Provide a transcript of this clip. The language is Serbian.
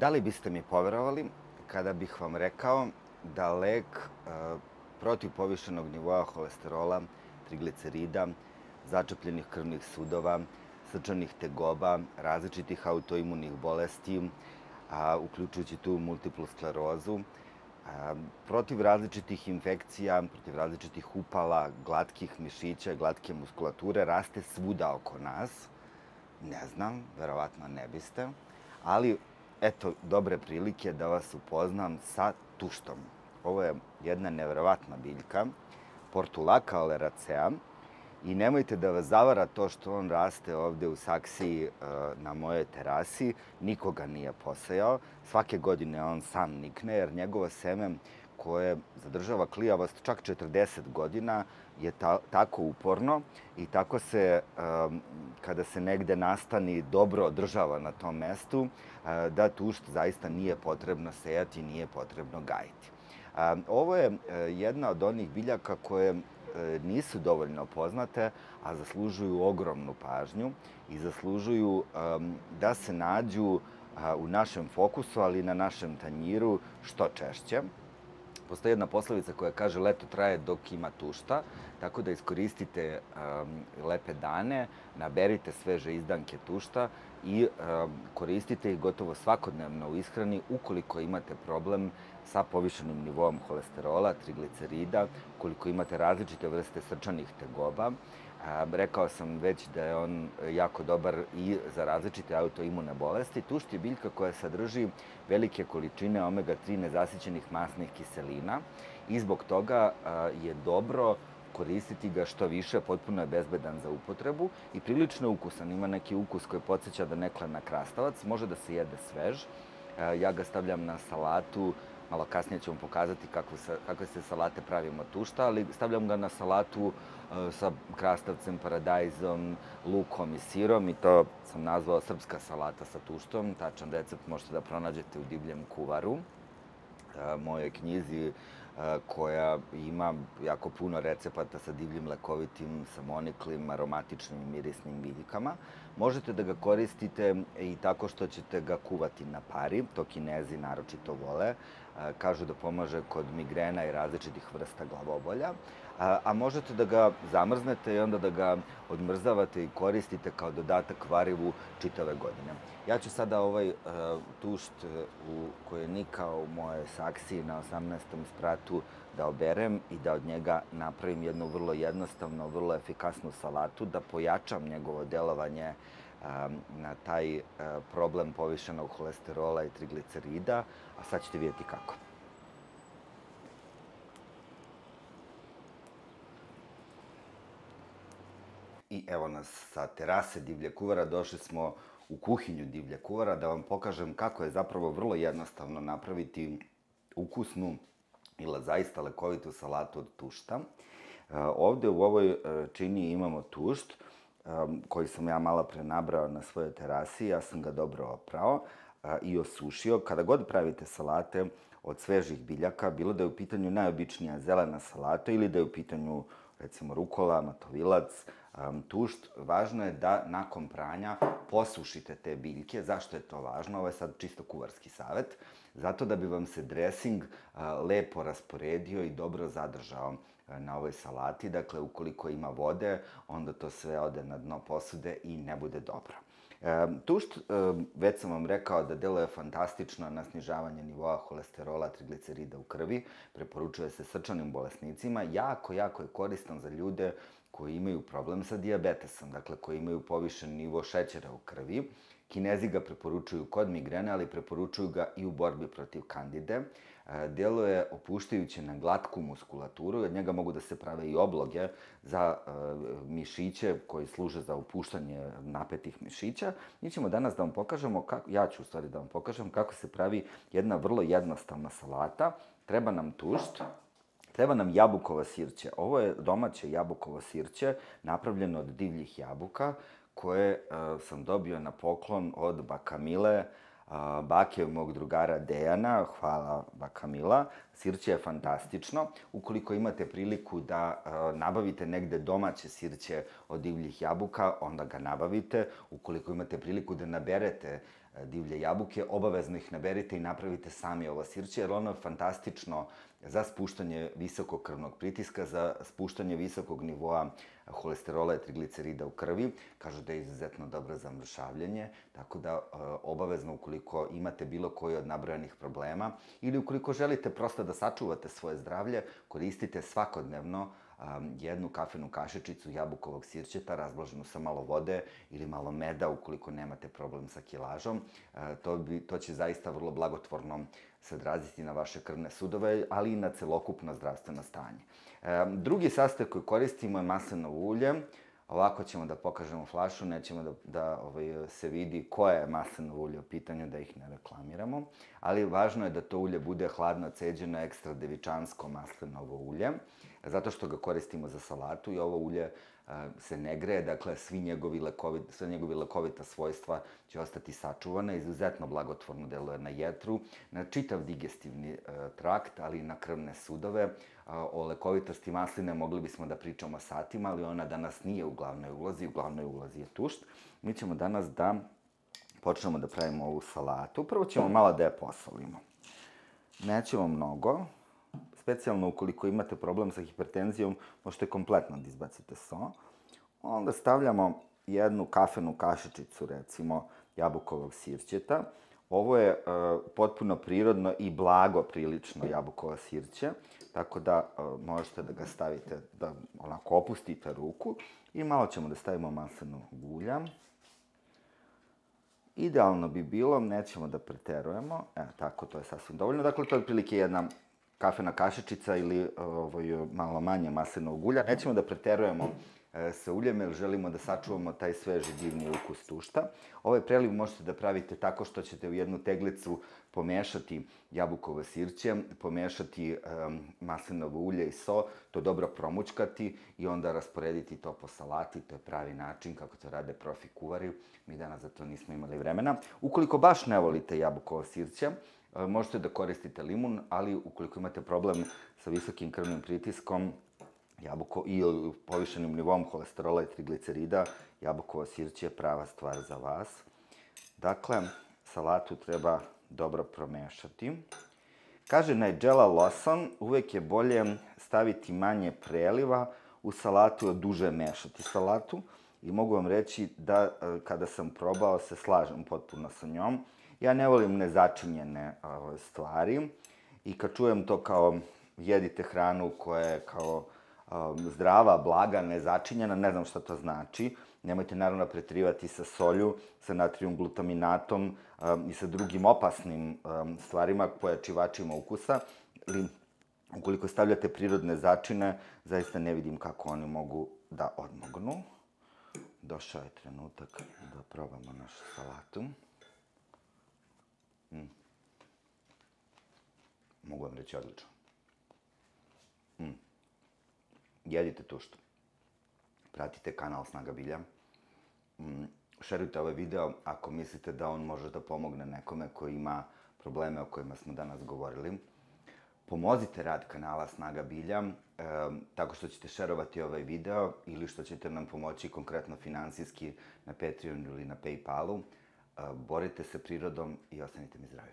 Da li biste mi poverovali kada bih vam rekao da lek e, protiv povišenog nivoa holesterola, triglicerida, začepljenih krvnih sudova, srčanih tegoba, različitih autoimunih bolesti, a, uključujući tu multiplu sklerozu, a, protiv različitih infekcija, protiv različitih upala, glatkih mišića, glatke muskulature, raste svuda oko nas. Ne znam, verovatno ne biste, ali eto, dobre prilike da vas upoznam sa tuštom. Ovo je jedna neverovatna biljka, Portulaka oleracea, i nemojte da vas zavara to što on raste ovde u saksiji e, na mojoj terasi. Nikoga nije posejao. Svake godine on sam nikne, jer njegovo seme koje zadržava klijavost čak 40 godina je ta, tako uporno i tako se, um, kada se negde nastani, dobro održava na tom mestu, uh, da tušt zaista nije potrebno sejati, nije potrebno gajiti. Um, ovo je uh, jedna od onih biljaka koje uh, nisu dovoljno poznate, a zaslužuju ogromnu pažnju i zaslužuju um, da se nađu u našem fokusu, ali na našem tanjiru što češće. Postoji jedna poslovica koja kaže leto traje dok ima tušta, tako da iskoristite um, lepe dane, naberite sveže izdanke tušta i um, koristite ih gotovo svakodnevno u ishrani ukoliko imate problem sa povišenim nivoom holesterola, triglicerida, ukoliko imate različite vrste srčanih tegoba, rekao sam već da je on jako dobar i za različite autoimune bolesti. Tušt je biljka koja sadrži velike količine omega-3 nezasićenih masnih kiselina i zbog toga je dobro koristiti ga što više, potpuno je bezbedan za upotrebu i prilično ukusan. Ima neki ukus koji podsjeća da nekla na krastavac, može da se jede svež. Ja ga stavljam na salatu, malo kasnije ću vam pokazati kako se, kakve se salate pravimo tušta, ali stavljam ga na salatu e, sa krastavcem, paradajzom, lukom i sirom i to sam nazvao srpska salata sa tuštom. Tačan recept možete da pronađete u divljem kuvaru, mojoj knjizi koja ima jako puno recepata sa divljim lekovitim, samoniklim, aromatičnim i mirisnim biljkama. Možete da ga koristite i tako što ćete ga kuvati na pari, to kinezi naročito vole. Kažu da pomaže kod migrena i različitih vrsta glavobolja. A možete da ga zamrznete i onda da ga odmrzavate i koristite kao dodatak varivu čitave godine. Ja ću sada ovaj tušt u, koji je nikao u moje saksiji na 18. spratu da oberem i da od njega napravim jednu vrlo jednostavnu, vrlo efikasnu salatu, da pojačam njegovo delovanje na taj problem povišenog holesterola i triglicerida, a sad ćete vidjeti kako. I evo nas sa terase Divlje kuvara, došli smo u kuhinju Divlje kuvara da vam pokažem kako je zapravo vrlo jednostavno napraviti ukusnu ili zaista lekovitu salatu od tušta. E, ovde u ovoj e, čini imamo tušt e, koji sam ja malo pre nabrao na svojoj terasi. Ja sam ga dobro oprao i osušio. Kada god pravite salate od svežih biljaka, bilo da je u pitanju najobičnija zelena salata ili da je u pitanju recimo rukola, matovilac, tušt, važno je da nakon pranja posušite te biljke. Zašto je to važno? Ovo je sad čisto kuvarski savet. Zato da bi vam se dresing uh, lepo rasporedio i dobro zadržao uh, na ovoj salati. Dakle, ukoliko ima vode, onda to sve ode na dno posude i ne bude dobro. E, tušt, e, već sam vam rekao da deluje fantastično na snižavanje nivoa holesterola, triglicerida u krvi, preporučuje se srčanim bolesnicima, jako, jako je koristan za ljude koji imaju problem sa diabetesom, dakle koji imaju povišen nivo šećera u krvi. Kinezi ga preporučuju kod migrene, ali preporučuju ga i u borbi protiv kandide. E, deluje opuštajuće na glatku muskulaturu, od njega mogu da se prave i obloge za e, mišiće koji služe za opuštanje napetih mišića. Mi ćemo danas da vam pokažemo, kako, ja ću u stvari da vam pokažem kako se pravi jedna vrlo jednostavna salata. Treba nam tušt, Treba nam jabukovo sirće. Ovo je domaće jabukovo sirće, napravljeno od divljih jabuka, koje uh, sam dobio na poklon od baka Mile, bake mog drugara Dejana, hvala baka Mila. Sirće je fantastično. Ukoliko imate priliku da nabavite negde domaće sirće od divljih jabuka, onda ga nabavite. Ukoliko imate priliku da naberete divlje jabuke, obavezno ih naberite i napravite sami ovo sirće, jer ono je fantastično za spuštanje visokog krvnog pritiska, za spuštanje visokog nivoa holesterola i triglicerida u krvi. Kažu da je izuzetno dobro za mršavljanje, tako da e, obavezno ukoliko imate bilo koji od nabrojanih problema ili ukoliko želite prosto da sačuvate svoje zdravlje, koristite svakodnevno um, jednu kafenu kašičicu jabukovog sirćeta razblaženu sa malo vode ili malo meda ukoliko nemate problem sa kilažom. Uh, to, bi, to će zaista vrlo blagotvorno se odraziti na vaše krvne sudove, ali i na celokupno zdravstveno stanje. Um, drugi sastojak koji koristimo je maslinovo ulje. Ovako ćemo da pokažemo flašu, nećemo da, da ovaj, se vidi koje je maslinovo ulje u pitanju, da ih ne reklamiramo. Ali važno je da to ulje bude hladno ceđeno ekstra devičansko maslinovo ulje zato što ga koristimo za salatu i ovo ulje se ne greje, dakle svi njegovi lekovit, sve njegovi lekovita svojstva će ostati sačuvane, izuzetno blagotvorno deluje na jetru, na čitav digestivni trakt, ali i na krvne sudove. O lekovitosti masline mogli bismo da pričamo satima, ali ona danas nije u glavnoj ulozi, u glavnoj ulozi je tušt. Mi ćemo danas da počnemo da pravimo ovu salatu. Prvo ćemo malo da je posolimo. Nećemo mnogo, specijalno ukoliko imate problem sa hipertenzijom, možete kompletno da izbacite so. Onda stavljamo jednu kafenu kašičicu, recimo, jabukovog sirćeta. Ovo je e, potpuno prirodno i blago prilično jabukovo sirće, tako da e, možete da ga stavite, da onako opustite ruku i malo ćemo da stavimo maslinu ulja. Idealno bi bilo, nećemo da preterujemo, evo tako, to je sasvim dovoljno. Dakle, to je otprilike jedna kafena kašičica ili ovaj, malo manje maslinovog ulja. Nećemo da preterujemo sa uljem, jer želimo da sačuvamo taj sveži divni ukus tušta. Ovaj preliv možete da pravite tako što ćete u jednu teglicu pomešati jabukovo sirće, pomešati um, maslinovo ulje i so, to dobro promućkati i onda rasporediti to po salati. To je pravi način kako to rade profi kuvari. Mi danas za to nismo imali vremena. Ukoliko baš ne volite jabukovo sirće, E, možete da koristite limun, ali ukoliko imate problem sa visokim krvnim pritiskom, jabuko i povišenim nivom holesterola i triglicerida, jabukovo sirće je prava stvar za vas. Dakle, salatu treba dobro promešati. Kaže Nigella Lawson, uvek je bolje staviti manje preliva u salatu i duže mešati salatu. I mogu vam reći da e, kada sam probao se slažem potpuno sa njom. Ja ne volim nezačinjene uh, stvari i kad čujem to kao jedite hranu koja je kao um, zdrava, blaga, nezačinjena, ne znam šta to znači. Nemojte naravno pretrivati sa solju, sa natrijum glutaminatom um, i sa drugim opasnim um, stvarima, pojačivačima ukusa. Ali ukoliko stavljate prirodne začine, zaista ne vidim kako oni mogu da odmognu. Došao je trenutak da probamo našu salatu. Mm. Mogu vam reći odlično. Mm. Jedite tuštu. Pratite kanal Snaga Bilja. Mm. Šerujte ovaj video ako mislite da on može da pomogne nekome koji ima probleme o kojima smo danas govorili. Pomozite rad kanala Snaga Bilja e, tako što ćete šerovati ovaj video ili što ćete nam pomoći konkretno finansijski na Patreonu ili na Paypalu borite se prirodom i ostanite mi zdravi.